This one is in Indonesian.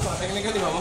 tekniknya di bawah?